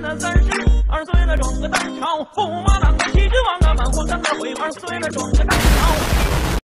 那三十，二岁了装个当朝驸妈郎个齐天王啊，满皇上的回，二岁了装个当。